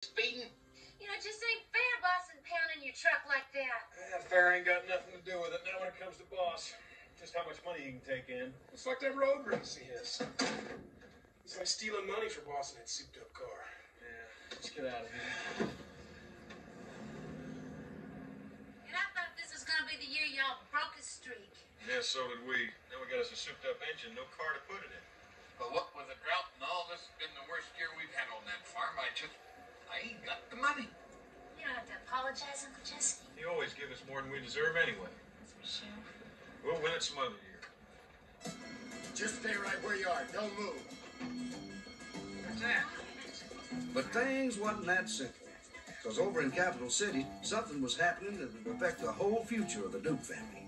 speeding? You know, it just ain't fair boss, and pounding your truck like that. Yeah, fair ain't got nothing to do with it. Now when it comes to boss, just how much money you can take in. It's like that road race he is. It's like stealing money for bossing that souped up car. Yeah, let's get out of here. And I thought this was gonna be the year y'all broke a streak. Yeah, so did we. Now we got us a souped up engine, no car to put it in. But what with the drought and all, this has been the worst year we've had on that farm. I just, I ain't got the money. You don't have to apologize, Uncle Jesse. You always give us more than we deserve anyway. That's for sure. We'll win it some other year. Just stay right where you are. Don't move. What's that? But things wasn't that simple. Because over in Capital City, something was happening that would affect the whole future of the Duke family.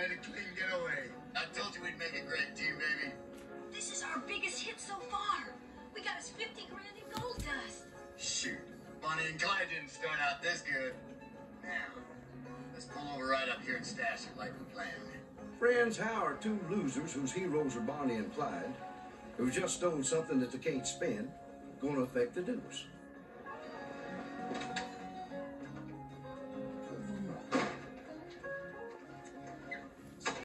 Made a clean getaway. I told you we'd make a great team, baby. This is our biggest hit so far. We got us 50 grand in gold dust. Shoot. Bonnie and Clyde didn't start out this good. Now, let's pull over right up here and stash it like we planned. Friends, how are two losers whose heroes are Bonnie and Clyde, who just stole something that they can't spend, going to affect the Dukes?